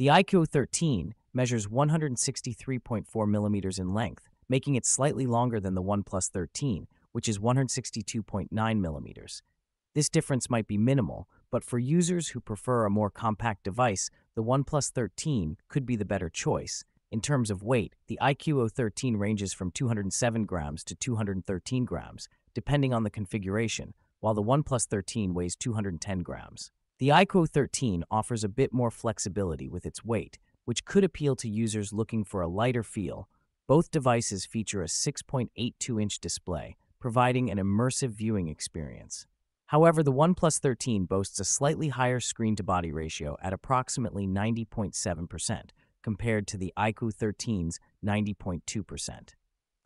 The iQOO 13 measures 163.4 millimeters in length, making it slightly longer than the OnePlus 13, which is 162.9 millimeters. This difference might be minimal, but for users who prefer a more compact device, the OnePlus 13 could be the better choice. In terms of weight, the iQOO 13 ranges from 207 grams to 213 grams, depending on the configuration, while the OnePlus 13 weighs 210 grams. The iQOO 13 offers a bit more flexibility with its weight, which could appeal to users looking for a lighter feel. Both devices feature a 6.82 inch display, providing an immersive viewing experience. However, the OnePlus 13 boasts a slightly higher screen to body ratio at approximately 90.7%, compared to the iQOO 13's 90.2%.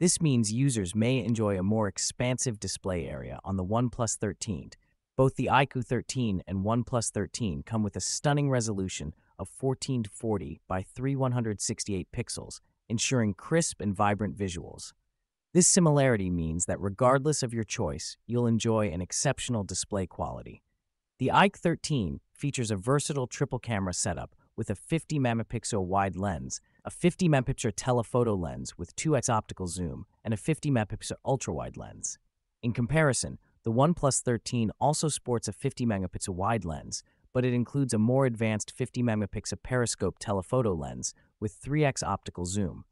This means users may enjoy a more expansive display area on the OnePlus 13. Both the iQOO 13 and OnePlus 13 come with a stunning resolution of 1440 by 3168 pixels, ensuring crisp and vibrant visuals. This similarity means that regardless of your choice, you'll enjoy an exceptional display quality. The iQOO 13 features a versatile triple camera setup with a 50 megapixel wide lens, a 50 megapixel telephoto lens with 2x optical zoom, and a 50 megapixel ultra-wide lens. In comparison, the OnePlus 13 also sports a 50 megapixel wide lens, but it includes a more advanced 50 megapixel periscope telephoto lens with 3x optical zoom.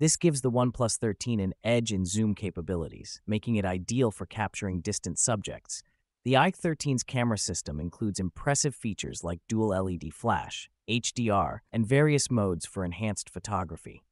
This gives the OnePlus 13 an edge in zoom capabilities, making it ideal for capturing distant subjects. The i13's camera system includes impressive features like dual LED flash, HDR, and various modes for enhanced photography.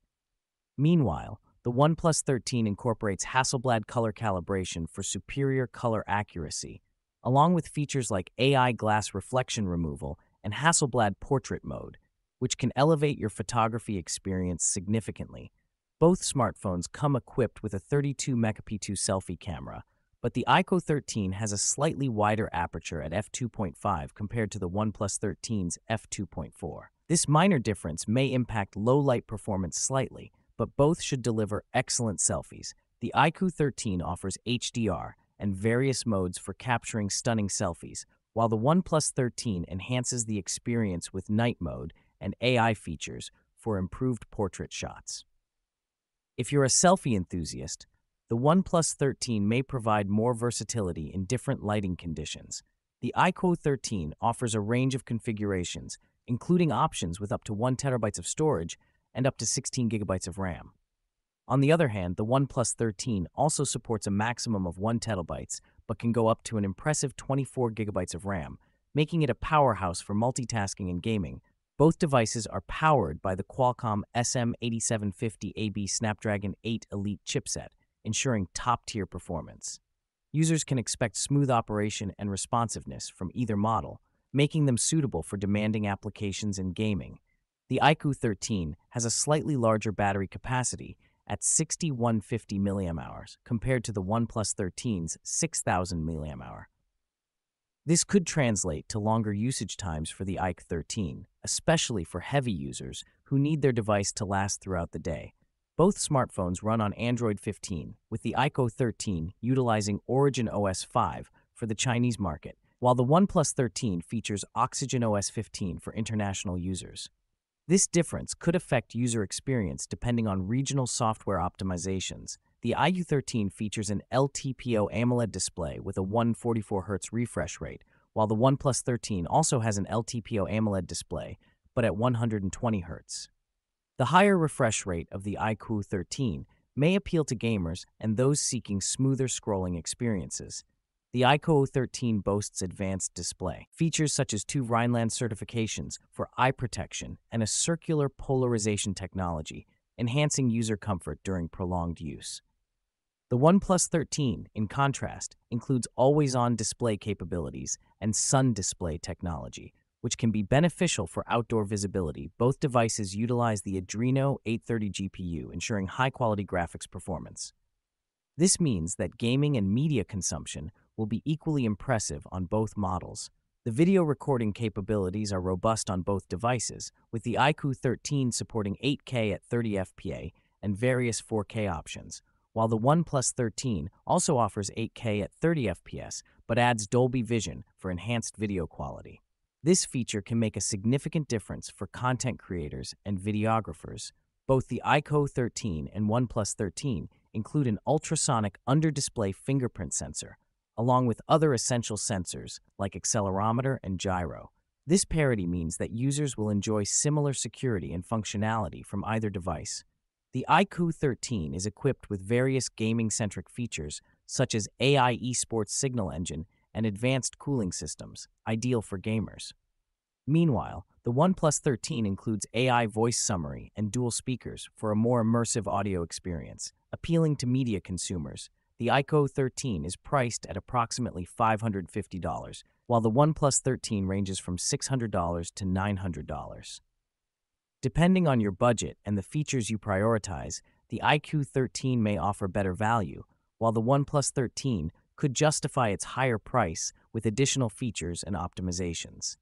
Meanwhile, the OnePlus 13 incorporates Hasselblad color calibration for superior color accuracy, along with features like AI glass reflection removal and Hasselblad portrait mode, which can elevate your photography experience significantly. Both smartphones come equipped with a 32 megapixel selfie camera, but the iQOO 13 has a slightly wider aperture at f2.5 compared to the OnePlus 13's f2.4. This minor difference may impact low light performance slightly, but both should deliver excellent selfies. The iQOO 13 offers HDR and various modes for capturing stunning selfies, while the OnePlus 13 enhances the experience with night mode and AI features for improved portrait shots. If you're a selfie enthusiast, the OnePlus 13 may provide more versatility in different lighting conditions. The iQOO 13 offers a range of configurations, including options with up to 1 terabytes of storage and up to 16 gigabytes of RAM. On the other hand, the OnePlus 13 also supports a maximum of 1 terabytes, but can go up to an impressive 24 gigabytes of RAM, making it a powerhouse for multitasking and gaming, both devices are powered by the Qualcomm SM8750AB Snapdragon 8 Elite chipset, ensuring top-tier performance. Users can expect smooth operation and responsiveness from either model, making them suitable for demanding applications and gaming. The iQOO 13 has a slightly larger battery capacity at 6150 mAh compared to the OnePlus 13's 6000 mAh. This could translate to longer usage times for the iQOO 13, especially for heavy users who need their device to last throughout the day. Both smartphones run on Android 15, with the iQOO 13 utilizing Origin OS 5 for the Chinese market, while the OnePlus 13 features Oxygen OS 15 for international users. This difference could affect user experience depending on regional software optimizations, the iQOO 13 features an LTPO AMOLED display with a 144Hz refresh rate, while the OnePlus 13 also has an LTPO AMOLED display, but at 120Hz. The higher refresh rate of the iQOO 13 may appeal to gamers and those seeking smoother scrolling experiences. The iQOO 13 boasts advanced display, features such as TÜV Rheinland certifications for eye protection and a circular polarization technology, enhancing user comfort during prolonged use. The OnePlus 13, in contrast, includes always-on display capabilities and sun display technology, which can be beneficial for outdoor visibility. Both devices utilize the Adreno 830 GPU, ensuring high-quality graphics performance. This means that gaming and media consumption will be equally impressive on both models. The video recording capabilities are robust on both devices, with the iQOO 13 supporting 8K at 30 fps and various 4K options, while the OnePlus 13 also offers 8K at 30 FPS but adds Dolby Vision for enhanced video quality. This feature can make a significant difference for content creators and videographers. Both the iQOO 13 and OnePlus 13 include an ultrasonic under-display fingerprint sensor, along with other essential sensors like accelerometer and gyro. This parity means that users will enjoy similar security and functionality from either device. The iQOO 13 is equipped with various gaming-centric features such as AI esports signal engine and advanced cooling systems, ideal for gamers. Meanwhile, the OnePlus 13 includes AI voice summary and dual speakers for a more immersive audio experience, appealing to media consumers. The iQOO 13 is priced at approximately $550, while the OnePlus 13 ranges from $600 to $900. Depending on your budget and the features you prioritize, the iQOO 13 may offer better value, while the OnePlus 13 could justify its higher price with additional features and optimizations.